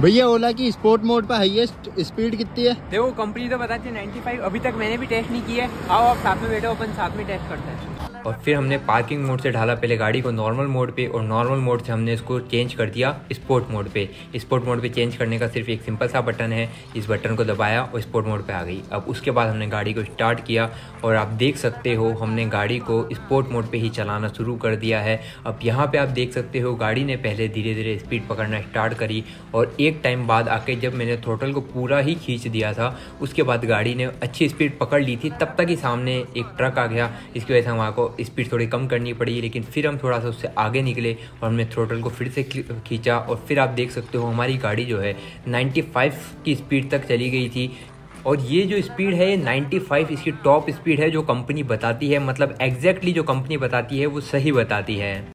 भैया, ओला की sport mode पर हाईएस्ट स्पीड कितनी है? देखो कंपनी तो बताती है 95 अभी तक मैंने भी टेस्ट नहीं किया है। आओ, आप साथ में बैठो, अपन साथ में टेस्ट करते हैं। और फिर हमने पार्किंग मोड से ढाला पहले गाड़ी को नॉर्मल मोड पे और नॉर्मल मोड से हमने इसको चेंज कर दिया स्पोर्ट मोड पे। स्पोर्ट मोड पे चेंज करने का सिर्फ़ एक सिंपल सा बटन है, इस बटन को दबाया और स्पोर्ट मोड पे आ गई। अब उसके बाद हमने गाड़ी को स्टार्ट किया और आप देख सकते हो हमने गाड़ी को स्पोर्ट मोड पे ही चलाना शुरू कर दिया है। अब यहाँ पे आप देख सकते हो गाड़ी ने पहले धीरे धीरे स्पीड पकड़ना स्टार्ट करी और एक टाइम बाद आके जब मैंने थ्रोटल को पूरा ही खींच दिया था, उसके बाद गाड़ी ने अच्छी स्पीड पकड़ ली थी, तब तक ही सामने एक ट्रक आ गया। इसकी वजह से हमारे को स्पीड थोड़ी कम करनी पड़ी, लेकिन फिर हम थोड़ा सा उससे आगे निकले और हमने थ्रोटल को फिर से खींचा और फिर आप देख सकते हो हमारी गाड़ी जो है 95 की स्पीड तक चली गई थी। और ये जो स्पीड है 95 इसकी टॉप स्पीड है जो कंपनी बताती है मतलब एग्जैक्टली जो कंपनी बताती है, वो सही बताती है।